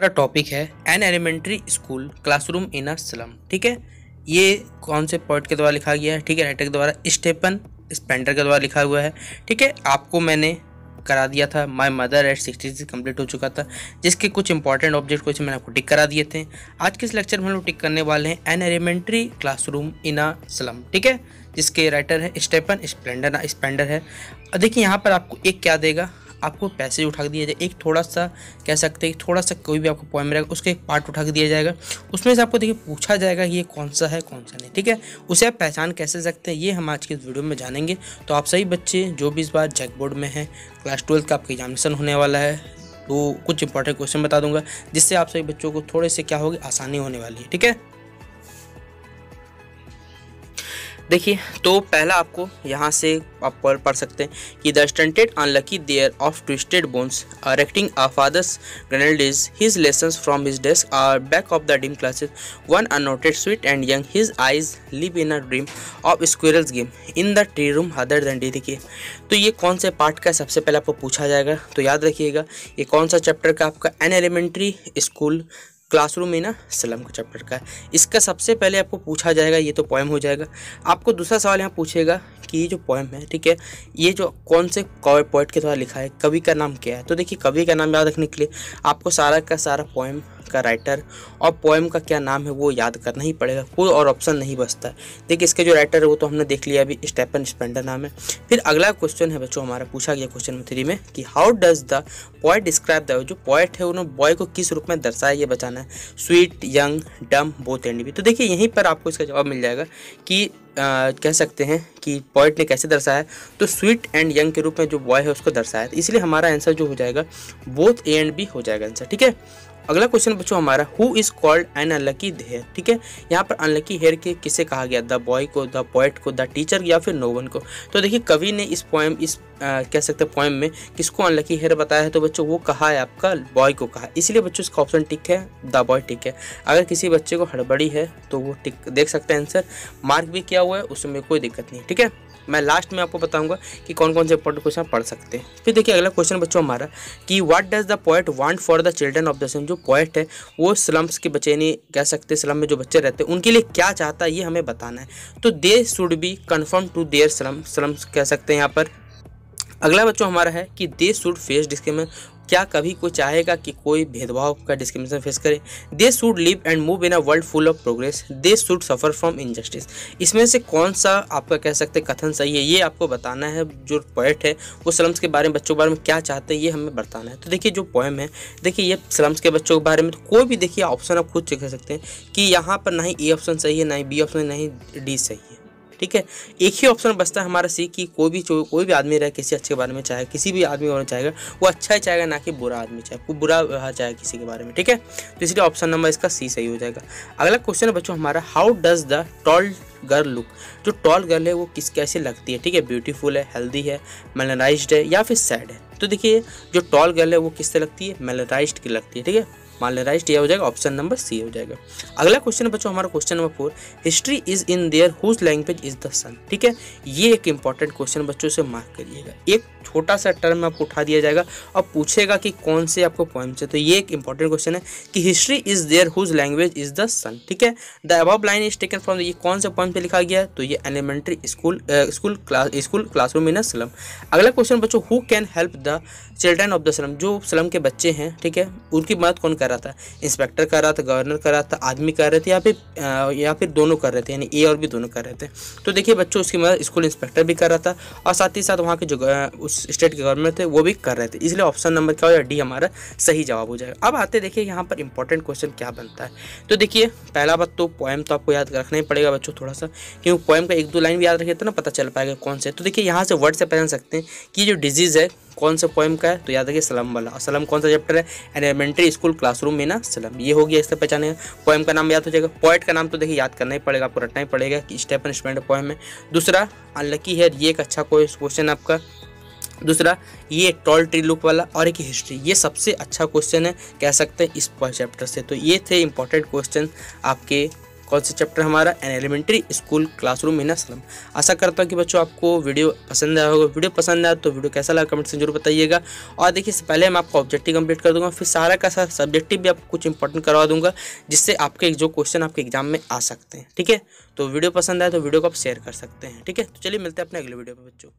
हमारा टॉपिक है an elementary school classroom in a slum ठीक है? ये कौन से पॉइंट के द्वारा लिखा गया है, ठीक है? राइटर के द्वारा स्टेपन स्पेंडर के द्वारा लिखा हुआ है, ठीक है? आपको मैंने करा दिया था my mother at sixty six complete हो चुका था, जिसके कुछ इंपॉर्टेंट ऑब्जेक्ट को क्वेश्चन मैंने आपको टिक करा दिए थे। आज के इस लेक्चर में हम लोग टिक करने वाले हैं an elementary classroom in a slum ठीक है? जिसके राइटर है स्टेपन स्प्लेंडर स्पेंडर है। देखिए, यहाँ पर आपको एक क्या देगा? आपको पैसेज उठा दिया जाए। एक थोड़ा सा, कह सकते हैं थोड़ा सा कोई भी आपको पॉइंट रहेगा, उसका एक पार्ट उठा के दिया जाएगा। उसमें से आपको देखिए, पूछा जाएगा ये कौन सा है, कौन सा नहीं, ठीक है? उसे आप पहचान कैसे सकते हैं, ये हम आज के इस वीडियो में जानेंगे। तो आप सही बच्चे, जो भी इस बार जैक बोर्ड में है, क्लास ट्वेल्थ का आपका एग्जामिनेशन होने वाला है तो कुछ इंपॉर्टेंट क्वेश्चन बता दूँगा, जिससे आप सभी बच्चों को थोड़े से क्या होगी, आसानी होने वाली है, ठीक है? देखिए तो पहला आपको यहाँ से आप पढ़ पढ़ सकते हैं कि the stunted unlucky there of twisted bones are acting a fathers ग्रेनल्डेज, his lesson from his desk are back of the dream classes, one unnoted sweet and young, his eyes live in a dream of squirrels game, in the tree room other than D, देखिए। तो ये कौन से part का सबसे पहले आपको पूछा जाएगा तो याद रखिएगा, ये कौन सा चैप्टर का आपका एन एलिमेंट्री स्कूल क्लासरूम में ना सलम का चैप्टर का इसका सबसे पहले आपको पूछा जाएगा, ये तो पोएम हो जाएगा। आपको दूसरा सवाल यहाँ पूछेगा कि ये जो पोएम है, ठीक है, ये जो कौन से पोइट के द्वारा लिखा है, कवि का नाम क्या है? तो देखिए, कवि का नाम याद रखने के लिए आपको सारा का सारा पोएम का राइटर और पोएम का क्या नाम है वो याद करना ही पड़ेगा कोई और ऑप्शन नहीं बचता। है देखिए इसके जो राइटर है वो तो हमने देख लिया अभी स्टेपन स्पेंडर नाम है। फिर अगला क्वेश्चन है बच्चों हमारा पूछा गया क्वेश्चन थ्री में कि how does the poet describe the जो पॉइट है उन्होंने बॉय को किस रूप में दर्शाया ये बचाना है। स्वीट यंग डम बोथ एंड भी। तो देखिए यहीं पर आपको इसका जवाब मिल जाएगा कि आ, कह सकते हैं कि पॉइंट ने कैसे दर्शाया। तो स्वीट एंड यंग के रूप में जो बॉय है उसको दर्शाया। इसलिए हमारा आंसर जो हो जाएगा बोथ ए एंड बी हो जाएगा आंसर ठीक है? अगला क्वेश्चन बच्चों हमारा who is called an unlucky heir ठीक है? यहाँ पर अनलकी हेयर के किसे कहा गया? द बॉय को द पोइट को द टीचर या फिर नोवन को। तो देखिए कवि ने इस पोएम इस आ, कह सकते हैं पोएम में किसको अनलकी हेयर बताया? है तो बच्चों वो कहा है आपका बॉय को कहा। इसलिए बच्चों इसका ऑप्शन टिक है द बॉय टिक है। अगर किसी बच्चे को हड़बड़ी है तो वो टिक देख सकते हैं आंसर मार्क भी किया हुआ है उसमें कोई दिक्कत नहीं ठीक है? मैं लास्ट में आपको बताऊँगा कि कौन कौन से इंपॉर्टेंट क्वेश्चन पढ़ सकते हैं। फिर देखिए, अगला क्वेश्चन बच्चों हमारा, कि what does the point want for the children of the sun जो पॉइंट है, वो स्लम्स के बच्चे नहीं कह सकते स्लम में जो बच्चे रहते हैं, उनके लिए क्या चाहता है, ये हमें बताना है। तो they should be confirm to their slum slums कह सकते हैं यहाँ पर। अगला बच्चों हमारा है कि दे शुड फेस डिस्क्रिमिनेशन क्या कभी कोई चाहेगा कि कोई भेदभाव का डिस्क्रिमिनेशन फेस करे? They should live and move in a world full of progress they should suffer from injustice इसमें से कौन सा आपका कह सकते हैं कथन सही है? ये आपको बताना है, जो पोएट है, वो स्लम्स के बारे में, बच्चों के बारे में क्या चाहते हैं, ये हमें बताना है। तो देखिए, जो पोएम है, देखिए, ये स्लम्स के बच्चों के बारे में तो कोई भी, देखिए ऑप्शन आप खुद चेक कर सकते हैं कि यहाँ पर ना ही ए ऑप्शन सही है, ना ही बी ऑप्शन ना ही डी सही है। ठीक है? एक ही ऑप्शन बचता है हमारा सी कि कोई भी कोई भी आदमी रहे, किसी अच्छे के बारे में चाहे, किसी भी आदमी होना चाहेगा, वो अच्छा ही चाहेगा ना कि बुरा आदमी चाहे वो बुरा व्यवहार चाहे किसी के बारे में, ठीक है? तो इसलिए ऑप्शन नंबर इसका सी सही हो जाएगा। अगला क्वेश्चन है बच्चों हमारा how does the tall girl look जो टॉल गर्ल है, वो किस, कैसे लगती है, ठीक है? ब्यूटीफुल है हेल्दी है मेलनाइज्ड है या फिर सैड है? तो देखिए, जो टॉल गर्ल है, वो किससे लगती है? मेलनाइज्ड की लगती है, ठीक है? राइट यह हो जाएगा ऑप्शन नंबर सी हो जाएगा। अगला क्वेश्चन बच्चों, हमारा question number four history is in their whose language is the sun ठीक है? ये एक इंपॉर्टेंट क्वेश्चन बच्चों से मार्क करिएगा। एक छोटा सा टर्म आपको उठा दिया जाएगा। और पूछेगा कि कौन से आपको पॉइंट से तो ये एक इंपॉर्टेंट क्वेश्चन है कि history is there whose language is the sun ठीक है? The above line is taken from ये कौन से पॉइंट पे लिखा गया तो ये elementary school school class school classroom in slum अगला क्वेश्चन बच्चों who can help the children of the slum जो स्लम के बच्चे हैं, ठीक है, उनकी मदद कौन कर रहा था? इंस्पेक्टर कर रहा था गवर्नर कर रहा था, आदमी कर रहे थे, या फिर या फिर दोनों कर रहे थे, यानी ए और भी दोनों कर रहे थे। तो देखिए बच्चों, उसकी मदद स्कूल इंस्पेक्टर भी कर रहा था, और साथ ही साथ वहाँ के जो उस स्टेट के गवर्नमेंट थे, वो भी कर रहे थे। इसलिए ऑप्शन नंबर क्या हो जाए? डी हमारा सही जवाब हो जाएगा। अब आते देखिए यहाँ पर इंपॉर्टेंट क्वेश्चन क्या बनता है। तो देखिए, पहला बात तो पोएम तो आपको याद रखना ही पड़ेगा बच्चों थोड़ा सा क्योंकि पोएम का एक दो लाइन भी याद रखे तो ना पता चल पाएगा कौन से। तो देखिए, यहाँ से वर्ड से पहचान सकते हैं कि जो डिज़ीज़ है, कौन से पोएम का है। तो याद रखिए सलम वाला। और सलम कौन सा चैप्टर है? एलिमेंट्री स्कूल क्लासरूम में ना सलम। ये हो गया इससे पहचाने। पोएम का नाम याद हो जाएगा। पोइट का नाम तो देखिए याद करना ही पड़ेगा, आपको रटना ही पड़ेगा कि स्टेपन स्पेंड पोएम है। दूसरा अनलकी है, ये एक अच्छा क्वेश्चन आपका। दूसरा, ये एक टॉल ट्री लुक वाला और एक हिस्ट्री ये सबसे अच्छा क्वेश्चन है, कह सकते हैं, इस चैप्टर से। तो ये थे इंपॉर्टेंट क्वेश्चन आपके, कौन सा चैप्टर हमारा? An elementary school classroom in a slum आशा करता हूँ कि बच्चों आपको वीडियो पसंद आया होगा। वीडियो पसंद आया तो वीडियो कैसा लगा कमेंट से ज़रूर बताइएगा। और देखिए, इससे पहले मैं आपको ऑब्जेक्टिव कंप्लीट कर दूँगा। फिर सारा का सारा सब्जेक्टिव भी आपको कुछ इंपॉर्टेंट करवा दूँगा, जिससे आपके जो क्वेश्चन आपके एग्ज़ाम में आ सकते हैं। ठीक है? तो वीडियो पसंद आए तो वीडियो को आप शेयर कर सकते हैं। ठीक है? तो चलिए मिलते हैं अपने अगले वीडियो पर बच्चों।